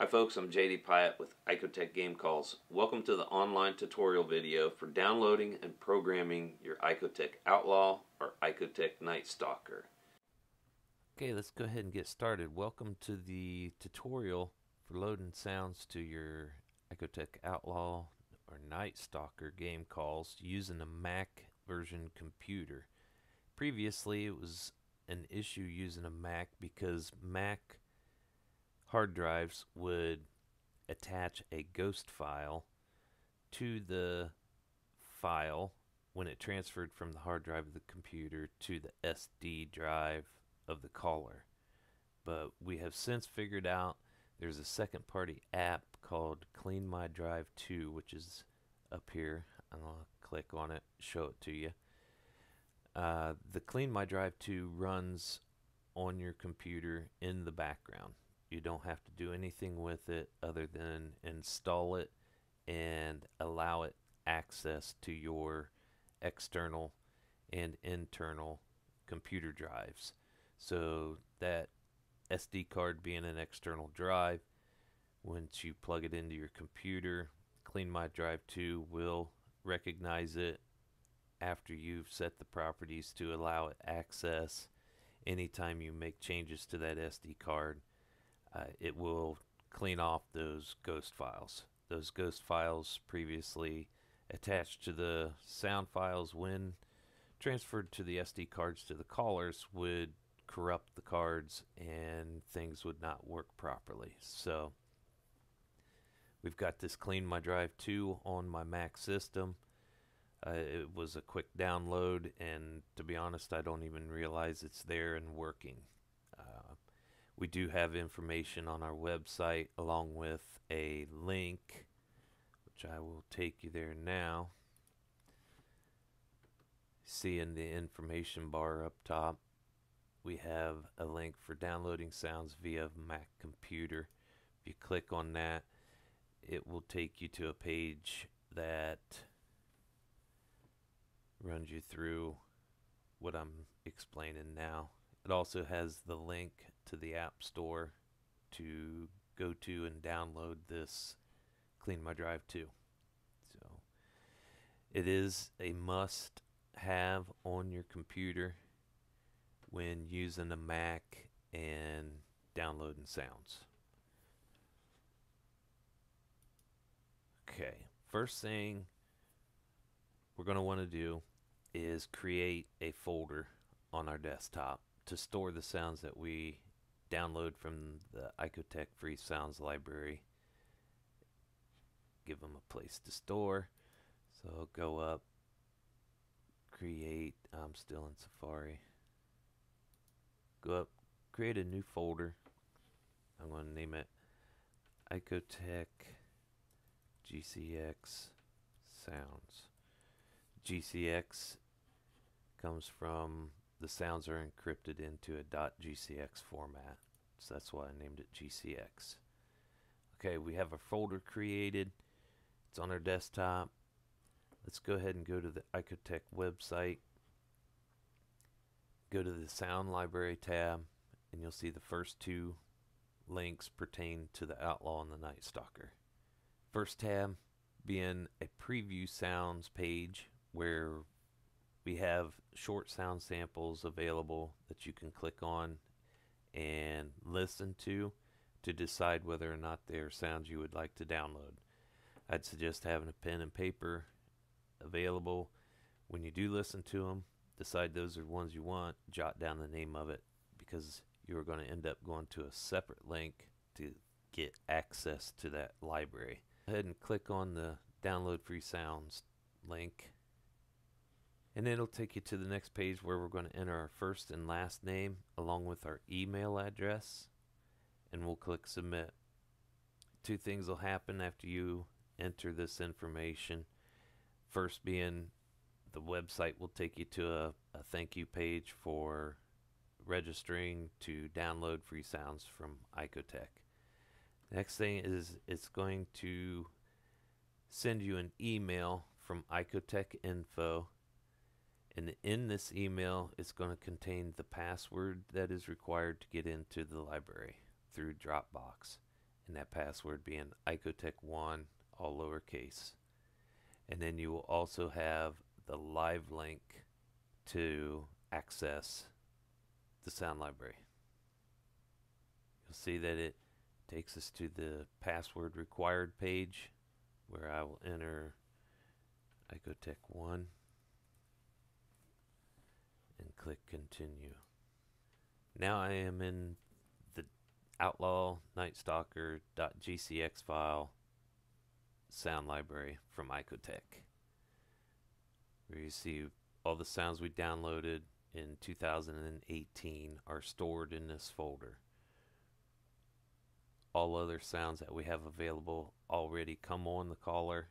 Hi folks, I'm JD Pyatt with Icotec Game Calls. Welcome to the online tutorial video for downloading and programming your Icotec Outlaw or Icotec Night Stalker. Okay, let's go ahead and get started. Welcome to the tutorial for loading sounds to your Icotec Outlaw or Night Stalker game calls using a Mac version computer. Previously, it was an issue using a Mac because Mac hard drives would attach a ghost file to the file when it transferred from the hard drive of the computer to the SD drive of the caller. But we have since figured out there's a second party app called Clean My Drive 2, which is up here. I'm going to click on it, show it to you. Uh, the Clean My Drive 2 runs on your computer in the background. You don't have to do anything with it other than install it and allow it access to your external and internal computer drives. So that SD card being an external drive, once you plug it into your computer, Clean My Drive 2 will recognize it after you've set the properties to allow it access anytime you make changes to that SD card uh, it will clean off those ghost files. Those ghost files previously attached to the sound files when transferred to the SD cards to the callers would corrupt the cards and things would not work properly. So we've got this Clean My Drive 2 on my Mac system. Uh, it was a quick download and to be honest I don't even realize it's there and working. We do have information on our website along with a link, which I will take you there now. See in the information bar up top, we have a link for downloading sounds via Mac computer. If you click on that, it will take you to a page that runs you through what I'm explaining now. It also has the link to the App Store to go to and download this Clean My Drive 2. So it is a must have on your computer when using a Mac and downloading sounds. Okay, first thing we're going to want to do is create a folder on our desktop to store the sounds that we download from the Icotec Free Sounds Library. Give them a place to store. So go up, create, I'm still in Safari. Go up, create a new folder. I'm going to name it Icotec GCX Sounds. GCX comes from the sounds are encrypted into a .gcx format. So that's why I named it GCX. Okay, we have a folder created. It's on our desktop. Let's go ahead and go to the Icotec website. Go to the Sound Library tab, and you'll see the first two links pertain to the Outlaw and the Night Stalker. First tab being a preview sounds page where we have short sound samples available that you can click on and listen to to decide whether or not they are sounds you would like to download. I'd suggest having a pen and paper available when you do listen to them. Decide those are ones you want, jot down the name of it because you're going to end up going to a separate link to get access to that library. Go ahead and click on the download free sounds link and it'll take you to the next page where we're going to enter our first and last name along with our email address and we'll click submit. Two things will happen after you enter this information. First being the website will take you to a, a thank you page for registering to download free sounds from Icotec. Next thing is it's going to send you an email from Icotec info and in this email, it's going to contain the password that is required to get into the library through Dropbox. and that password being Icotec1, all lowercase. And then you will also have the live link to access the sound library. You'll see that it takes us to the password required page where I will enter Icotec 1 and click continue. Now I am in the outlaw night stalker.gcx file sound library from Icotec where you see all the sounds we downloaded in 2018 are stored in this folder. All other sounds that we have available already come on the caller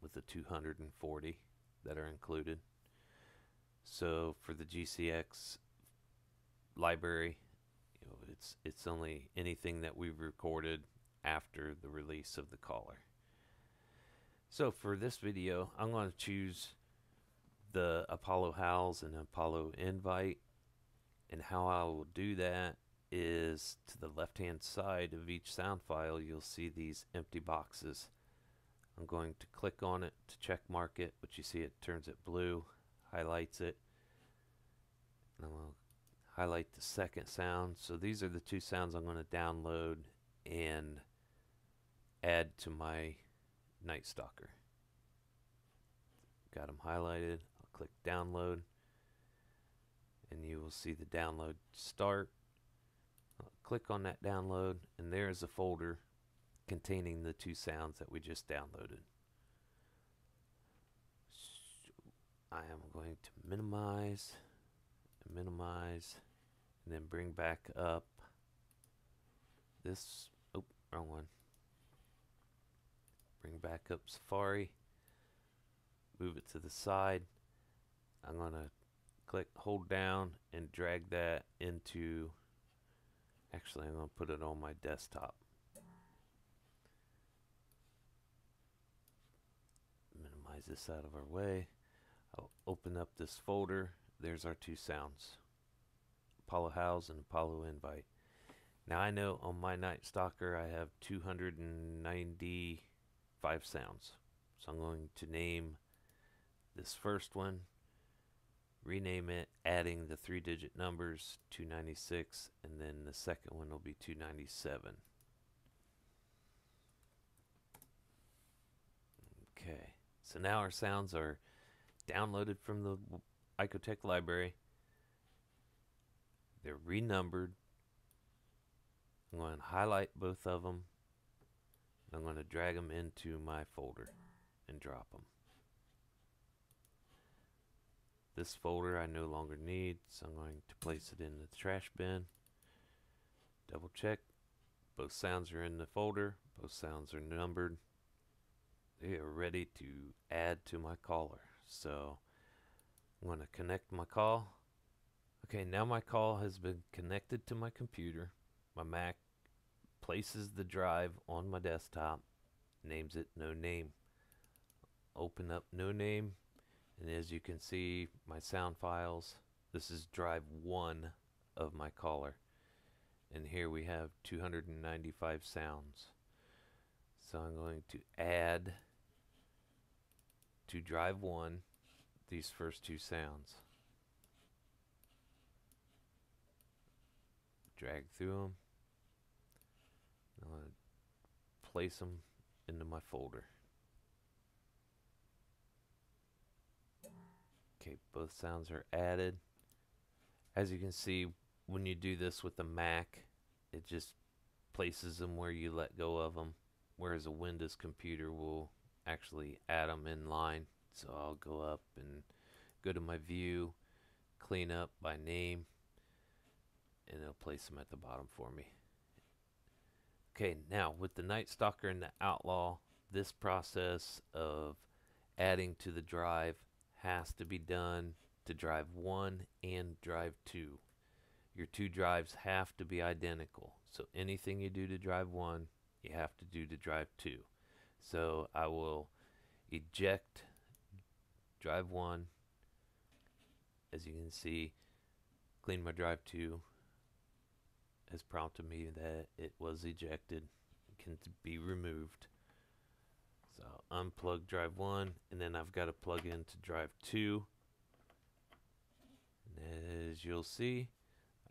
with the 240 that are included. So for the GCX library, you know, it's it's only anything that we've recorded after the release of the caller. So for this video, I'm going to choose the Apollo Howls and Apollo Invite. And how I will do that is to the left hand side of each sound file, you'll see these empty boxes. I'm going to click on it to check mark it, but you see it turns it blue, highlights it. And to highlight the second sound. So these are the two sounds I'm going to download and add to my Night Stalker. Got them highlighted I'll click download and you will see the download start. I'll click on that download and there is a folder containing the two sounds that we just downloaded. So I am going to minimize, minimize, and then bring back up this, oh, wrong one. Bring back up Safari, move it to the side, I'm going to click, hold down, and drag that into, actually I'm to put it on my desktop. Minimize this out of our way. Open up this folder. There's our two sounds. Apollo Howls and Apollo Invite. Now I know on my Night Stalker I have 295 sounds. So I'm going to name this first one rename it, adding the three digit numbers 296, and then the second one will be 297. Okay, so now our sounds are downloaded from the Icotec library. They're renumbered. I'm going to highlight both of them. I'm going to drag them into my folder and drop them. This folder I no longer need, so I'm going to place it in the trash bin. Double check. Both sounds are in the folder. Both sounds are numbered. They are ready to add to my caller. So I'm going to connect my call. Okay, now my call has been connected to my computer. My Mac places the drive on my desktop, names it no name. Open up no name and as you can see my sound files this is drive 1 of my caller and here we have 295 sounds so I'm going to add to drive 1 these first two sounds. Drag through them I'm going to place them into my folder. Okay, both sounds are added. As you can see, when you do this with the Mac, it just places them where you let go of them, whereas a Windows computer will actually add them in line. So I'll go up and go to my view, clean up by name, and it'll place them at the bottom for me. Okay, now with the Night Stalker and the Outlaw, this process of adding to the drive has to be done to drive 1 and drive 2. Your two drives have to be identical. So anything you do to drive 1, you have to do to drive 2. So I will eject drive 1. As you can see, clean my drive 2. has prompted me that it was ejected, can be removed. So unplug drive one, and then I've got to plug into drive two. And as you'll see,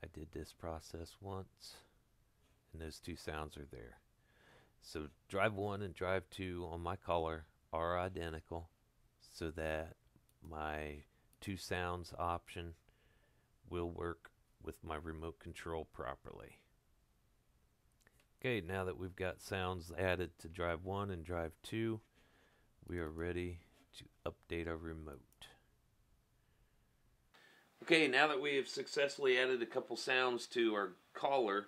I did this process once, and those two sounds are there. So drive one and drive two on my collar are identical, so that my two sounds option will work with my remote control properly. Okay, now that we've got sounds added to drive 1 and drive 2, we are ready to update our remote. Okay, now that we have successfully added a couple sounds to our collar,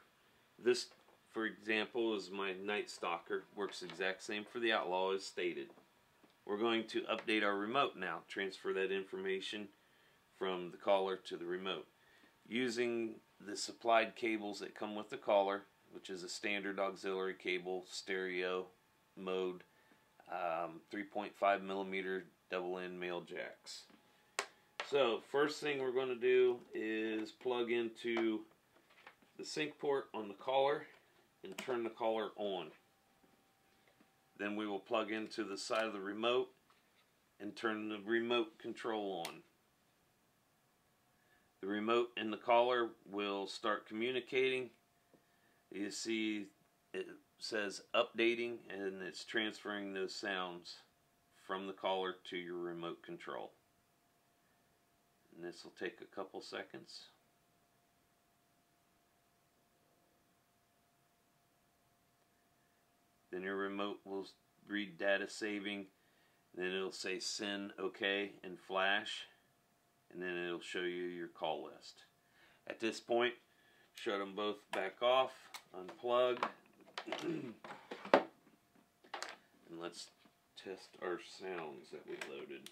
this, for example, is my Night Stalker. Works exact same for the Outlaw as stated. We're going to update our remote now, transfer that information from the collar to the remote. Using the supplied cables that come with the collar, which is a standard auxiliary cable, stereo mode, um, 3.5 millimeter double end male jacks. So first thing we're going to do is plug into the sync port on the collar and turn the collar on. Then we will plug into the side of the remote and turn the remote control on. The remote and the collar will start communicating. You see it says updating and it's transferring those sounds from the collar to your remote control. And this will take a couple seconds. Then your remote will read data saving. Then it'll say send OK and flash. And then it'll show you your call list. At this point, shut them both back off, unplug. and let's test our sounds that we loaded.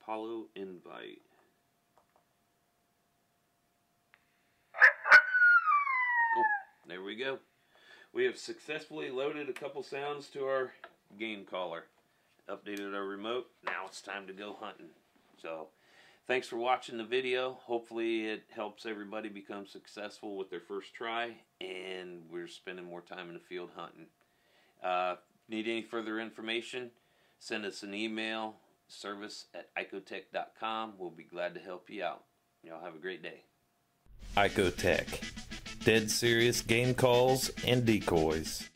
Apollo invite. There we go. We have successfully loaded a couple sounds to our game caller. Updated our remote. Now it's time to go hunting. So, thanks for watching the video. Hopefully it helps everybody become successful with their first try. And we're spending more time in the field hunting. Uh, need any further information? Send us an email. Service at icotec.com. We'll be glad to help you out. Y'all have a great day. Icotec dead serious game calls and decoys.